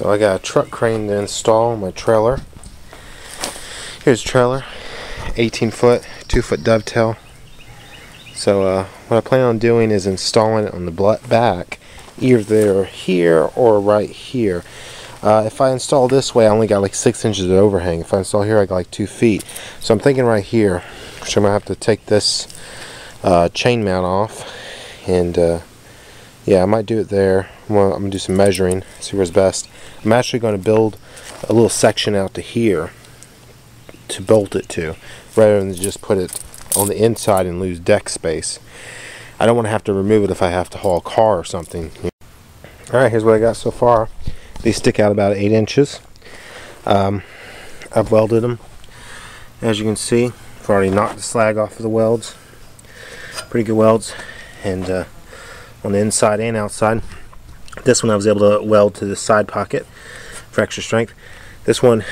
So I got a truck crane to install my trailer. Here's trailer, 18 foot, 2 foot dovetail. So uh, what I plan on doing is installing it on the back, either here or right here. Uh, if I install this way, I only got like 6 inches of overhang. If I install here, I got like 2 feet. So I'm thinking right here, so I'm going to have to take this uh, chain mount off. And uh, yeah, I might do it there. I'm going to do some measuring, see where's best. I'm actually going to build a little section out to here to bolt it to, rather than just put it on the inside and lose deck space. I don't want to have to remove it if I have to haul a car or something. Alright, here's what I got so far. They stick out about 8 inches. Um, I've welded them. As you can see, I've already knocked the slag off of the welds. Pretty good welds. And uh, on the inside and outside. This one I was able to weld to the side pocket for extra strength. This one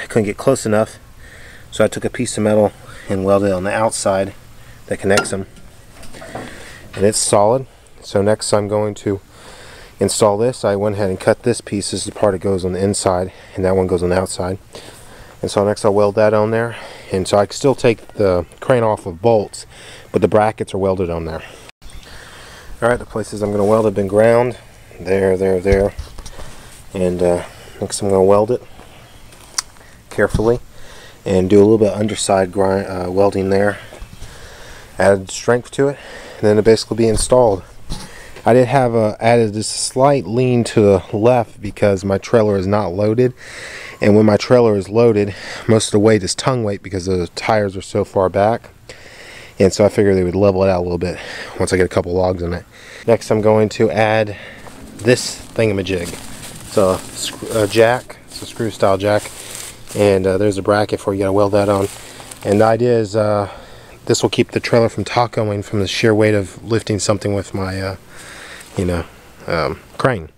I couldn't get close enough. So I took a piece of metal and welded it on the outside that connects them. And it's solid. So next I'm going to install this, I went ahead and cut this piece. This is the part that goes on the inside, and that one goes on the outside. And so next I'll weld that on there. And so I can still take the crane off of bolts, but the brackets are welded on there. Alright, the places I'm going to weld have been ground. There, there, there. And uh, next I'm going to weld it carefully and do a little bit underside grind, uh, welding there. Add strength to it, and then it'll basically be installed. I did have a, added this slight lean to the left because my trailer is not loaded. And when my trailer is loaded, most of the weight is tongue weight because the tires are so far back. And so I figured they would level it out a little bit once I get a couple logs in it. Next I'm going to add this thingamajig. So a jack, it's a screw style jack. And uh, there's a bracket for you gotta weld that on. And the idea is uh, this will keep the trailer from tacoing from the sheer weight of lifting something with my uh, you know, um, crane.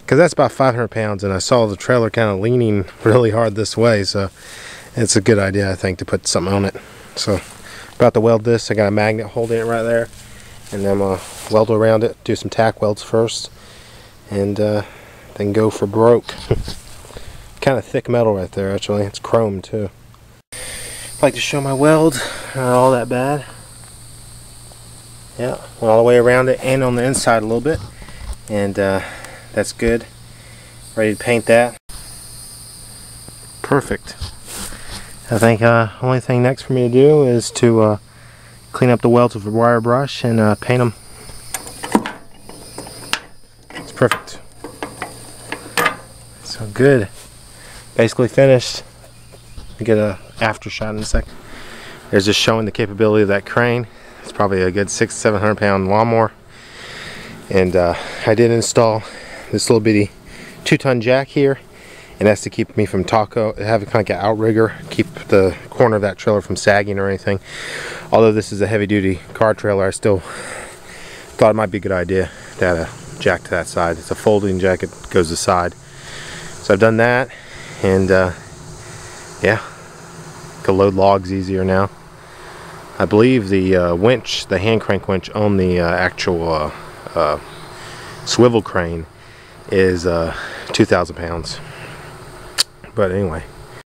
Because that's about 500 pounds, and I saw the trailer kind of leaning really hard this way, so it's a good idea, I think, to put something on it. So, about to weld this. I got a magnet holding it right there, and then I'm to weld around it, do some tack welds first, and uh, then go for broke. kind of thick metal right there, actually. It's chrome, too. I'd like to show my weld. Not all that bad. Yeah, went all the way around it and on the inside a little bit. And uh, that's good. Ready to paint that. Perfect. I think uh, only thing next for me to do is to uh, clean up the welds with a wire brush and uh, paint them. Perfect. So good. Basically finished. We get a after shot in a sec. There's just showing the capability of that crane. It's probably a good six, seven hundred pound lawnmower. And uh, I did install this little bitty two ton jack here. And that's to keep me from taco, have kind of like an outrigger, keep the corner of that trailer from sagging or anything. Although this is a heavy duty car trailer, I still thought it might be a good idea to add a jack to that side. It's a folding jack, it goes aside. So I've done that, and uh, yeah, can load logs easier now. I believe the uh, winch, the hand crank winch on the uh, actual uh, uh swivel crane is uh, 2,000 pounds. But anyway,